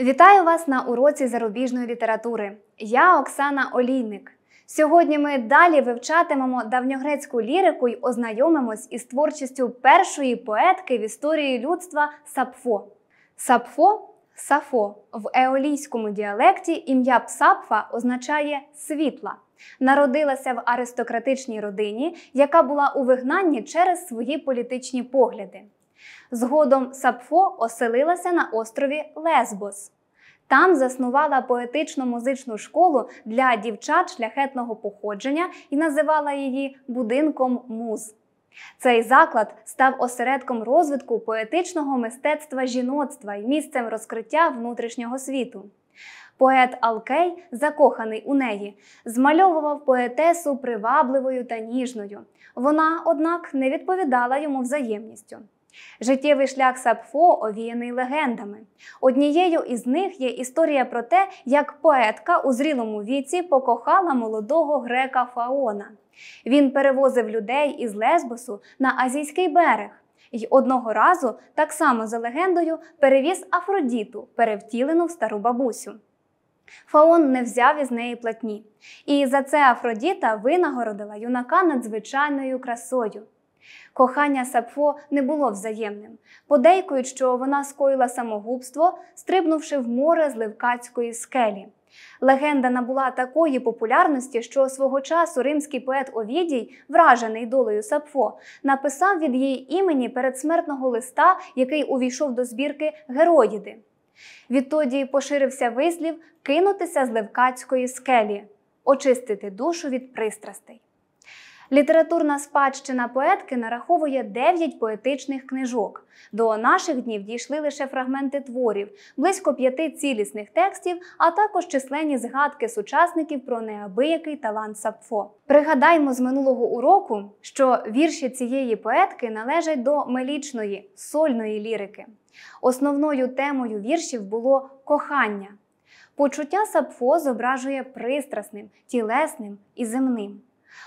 Вітаю вас на уроці зарубіжної літератури. Я Оксана Олійник. Сьогодні ми далі вивчатимемо давньогрецьку лірику й ознайомимось із творчістю першої поетки в історії людства Сапфо. Сапфо Сафо в еолійському діалекті ім'я Псапфа означає світла. Народилася в аристократичній родині, яка була у вигнанні через свої політичні погляди. Згодом Сапфо оселилася на острові Лесбос. Там заснувала поетично-музичну школу для дівчат шляхетного походження і називала її будинком муз. Цей заклад став осередком розвитку поетичного мистецтва жіноцтва і місцем розкриття внутрішнього світу. Поет Алкей, закоханий у неї, змальовував поетесу привабливою та ніжною. Вона, однак, не відповідала йому взаємністю. Життєвий шлях Сапфо овіяний легендами. Однією із них є історія про те, як поетка у зрілому віці покохала молодого грека Фаона. Він перевозив людей із Лесбосу на азійський берег. І одного разу, так само за легендою, перевіз Афродіту, перевтілену в стару бабусю. Фаон не взяв із неї платні, і за це Афродіта винагородила юнака надзвичайною красою. Кохання Сапфо не було взаємним. Подейкують, що вона скоїла самогубство, стрибнувши в море з Левкацької скелі. Легенда набула такої популярності, що свого часу римський поет Овідій, вражений долею Сапфо, написав від її імені передсмертного листа, який увійшов до збірки Героїди. Відтоді поширився вислів кинутися з Левкацької скелі, очистити душу від пристрастей. Літературна спадщина поетки нараховує 9 поетичних книжок. До наших днів дійшли лише фрагменти творів, близько п'яти цілісних текстів, а також численні згадки сучасників про неабиякий талант Сапфо. Пригадаймо з минулого уроку, що вірші цієї поетки належать до мелічної, сольної лірики. Основною темою віршів було кохання. Почуття Сапфо зображує пристрасним, тілесним і земним.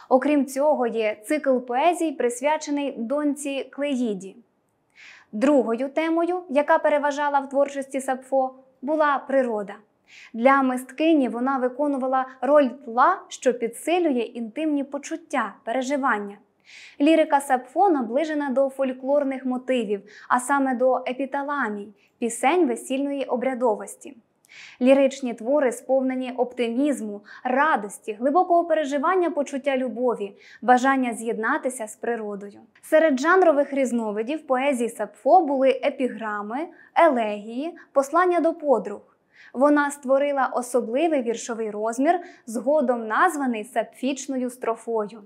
Окрім цього, є цикл поезій, присвячений доньці Клеїді. Другою темою, яка переважала в творчості Сапфо, була природа. Для мисткині вона виконувала роль тла, що підсилює інтимні почуття, переживання. Лірика Сапфо наближена до фольклорних мотивів, а саме до епіталамій, пісень весільної обрядовості. Ліричні твори сповнені оптимізму, радості, глибокого переживання почуття любові, бажання з'єднатися з природою. Серед жанрових різновидів поезії Сапфо були епіграми, елегії, послання до подруг. Вона створила особливий віршовий розмір, згодом названий сапфічною строфою,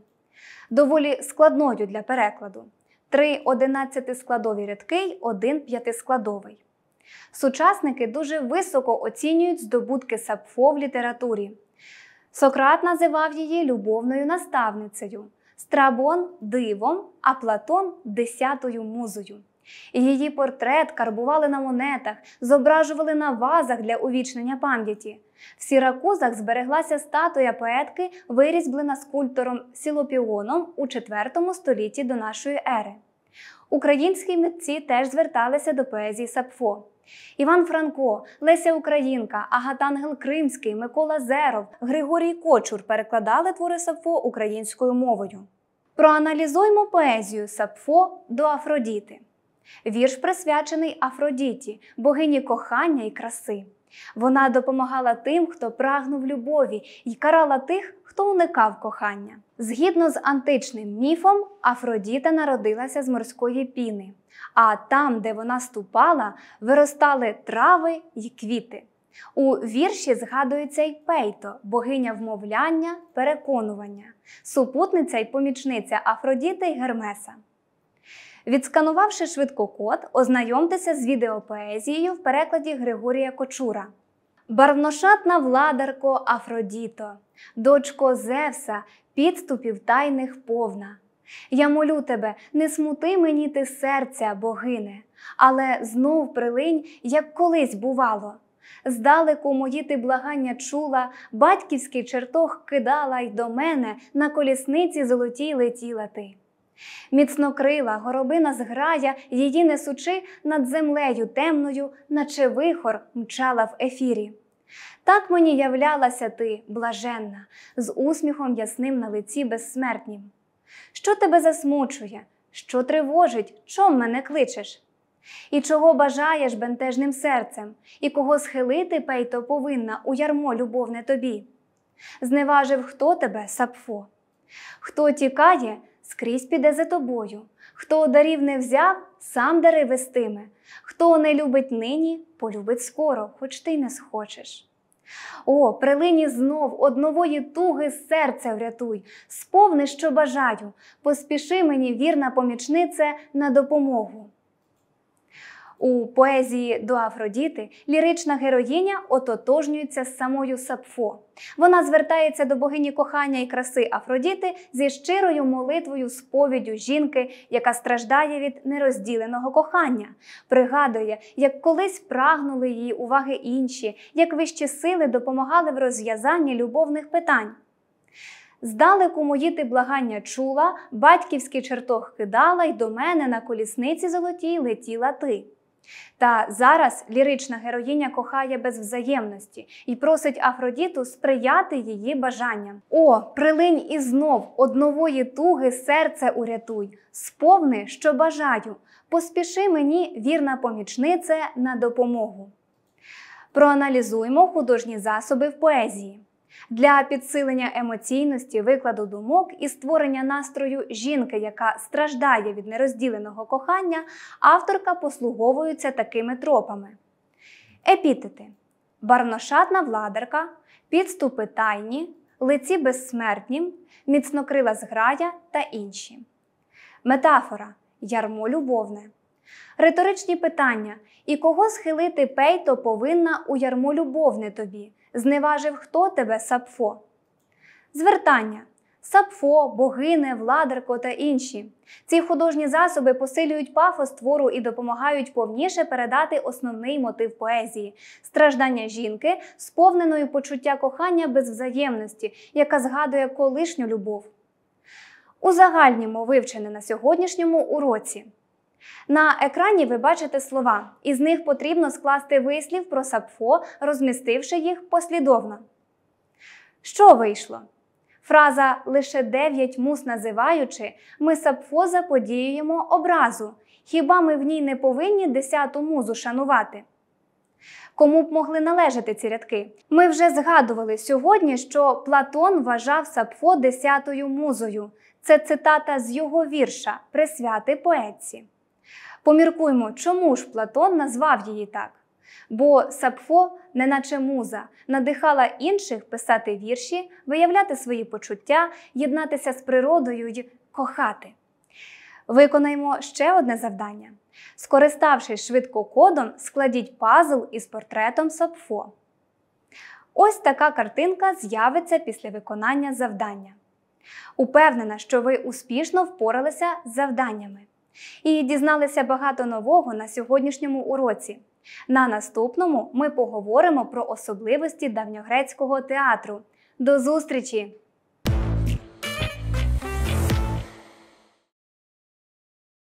доволі складною для перекладу. Три одинадцятискладові рядки й один п'ятискладовий. Сучасники дуже високо оцінюють здобутки Сапфо в літературі. Сократ називав її любовною наставницею, Страбон дивом, а Платон десятою музою. Її портрет карбували на монетах, зображували на вазах для увічнення пам'яті. В Сіракузах збереглася статуя поетки, вирізблена скульптором Сілопіоном у IV столітті до нашої ери. Українські митці теж зверталися до поезії Сапфо. Іван Франко, Леся Українка, Агатангел Кримський, Микола Зеров, Григорій Кочур перекладали твори Сапфо українською мовою. Проаналізуймо поезію Сапфо до Афродіти. Вірш присвячений Афродіті, богині кохання і краси. Вона допомагала тим, хто прагнув любові, і карала тих, хто уникав кохання. Згідно з античним міфом, Афродіта народилася з морської піни, а там, де вона ступала, виростали трави й квіти. У вірші згадується й пейто, богиня вмовляння, переконування, супутниця й помічниця Афродіти й Гермеса. Відсканувавши швидко код, ознайомтеся з відеопоезією в перекладі Григорія Кочура. Барвношатна владарко Афродіто, дочко Зевса, підступів тайних повна. Я молю тебе, не смути мені ти серця, богине, але знов прилинь, як колись бувало. Здалеку мої ти благання чула, батьківський чертог кидала й до мене на колісниці золотій летіла ти. Міцнокрила горобина зграя, її несучи над землею темною, наче вихор мчала в ефірі. Так мені являлася ти, блаженна, з усміхом ясним на лиці безсмертнім. Що тебе засмучує, що тривожить, чом мене кличеш? І чого бажаєш бентежним серцем, і кого схилити пейто повинна у ярмо любовне тобі? Зневажив хто тебе, сапфо? Хто тікає, скрізь піде за тобою, хто дарів не взяв, сам дари вестиме, хто не любить нині, полюбить скоро, хоч ти не схочеш. О, прилині знов однової туги серця врятуй, сповни, що бажаю, поспіши мені, вірна помічнице, на допомогу. У поезії до Афродіти лірична героїня ототожнюється з самою Сапфо. Вона звертається до богині кохання і краси Афродіти зі щирою молитвою сповіддю жінки, яка страждає від нерозділеного кохання, пригадує, як колись прагнули її уваги інші, як вищі сили допомагали в розв'язанні любовних питань. Здалеку мої ти благання чула, батьківський чертог кидала, й до мене на колісниці золотій летіла ти. Та зараз лірична героїня кохає без взаємності і просить Афродіту сприяти її бажанням. О, прилинь і знов однової туги серце урятуй, сповни, що бажаю, поспіши мені, вірна помічнице, на допомогу. Проаналізуємо художні засоби в поезії. Для підсилення емоційності, викладу думок і створення настрою жінки, яка страждає від нерозділеного кохання, авторка послуговується такими тропами: епітети, барношатна владарка, підступи тайні, лиці безсмертнім, міцнокрила зграя та інші. Метафора ярмо любовне. Риторичні питання: і кого схилити пейто повинна у ярмо любовне тобі? Зневажив хто тебе сапфо? Звертання. Сапфо, богине, владарко та інші. Ці художні засоби посилюють пафос твору і допомагають повніше передати основний мотив поезії страждання жінки, сповненою почуття кохання без взаємності, яка згадує колишню любов. Узагальнімо вивчене на сьогоднішньому уроці. На екрані ви бачите слова, із них потрібно скласти вислів про сапфо, розмістивши їх послідовно. Що вийшло? Фраза лише дев'ять мус називаючи, ми сапфо заподіюємо образу. Хіба ми в ній не повинні десяту музу шанувати? Кому б могли належати ці рядки? Ми вже згадували сьогодні, що Платон вважав сапфо десятою музою. Це цитата з його вірша Присвяти поетці. Поміркуймо, чому ж Платон назвав її так? Бо Сапфо, неначе муза, надихала інших писати вірші, виявляти свої почуття, єднатися з природою й кохати. Виконаємо ще одне завдання. Скориставшись швидко кодом, складіть пазл із портретом Сапфо. Ось така картинка з'явиться після виконання завдання. Упевнена, що ви успішно впоралися з завданнями і дізналися багато нового на сьогоднішньому уроці. На наступному ми поговоримо про особливості давньогрецького театру. До зустрічі!